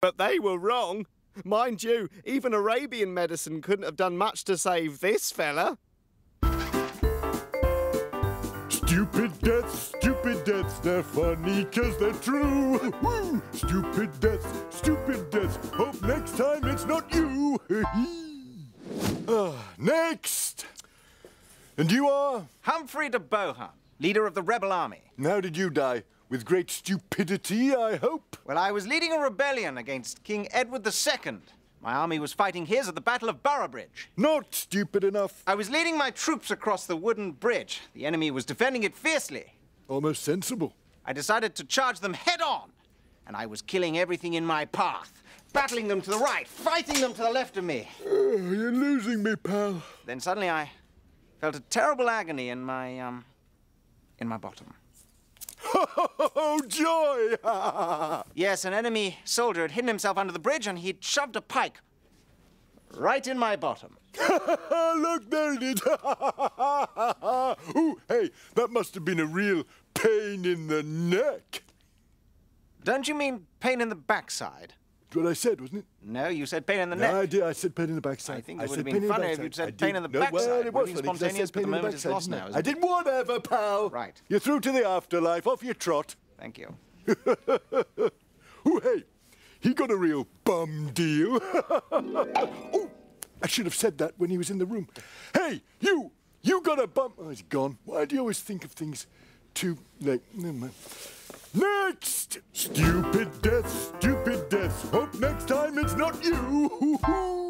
But they were wrong. Mind you, even Arabian medicine couldn't have done much to save this fella. Stupid deaths, stupid deaths, they're funny cause they're true. Woo! Stupid deaths, stupid deaths, hope next time it's not you. Ah, next! And you are? Humphrey de Bohun, leader of the rebel army. And how did you die? With great stupidity, I hope? Well, I was leading a rebellion against King Edward II. My army was fighting his at the Battle of Boroughbridge. Not stupid enough. I was leading my troops across the wooden bridge. The enemy was defending it fiercely. Almost sensible. I decided to charge them head on, and I was killing everything in my path, battling them to the right, fighting them to the left of me. Oh, you're losing me, pal. Then suddenly I felt a terrible agony in my, um, in my bottom. Oh, joy! Yes, an enemy soldier had hidden himself under the bridge and he'd shoved a pike right in my bottom. Look, there it is. Ooh, hey, that must have been a real pain in the neck. Don't you mean pain in the backside? What I said, wasn't it? No, you said pain in the No, neck. I did. I said pain in the backside. I think it would said have been pain in the funnier if backside. you'd said I pain did- in the no, Well, it was be funny 'cause I said spontaneous, but the moment is backside, lost now, I? I did whatever, pal. Right. You're through to the afterlife. Off your trot. Thank you. Ooh, hey, he got a real bum deal. oh, I should have said that when he was in the room. Hey, you, you got a bum. Oh, he's gone. Why do you always think of things too late? Never mind. Next! Stupid deaths, stupid deaths. Hope next time it's not you.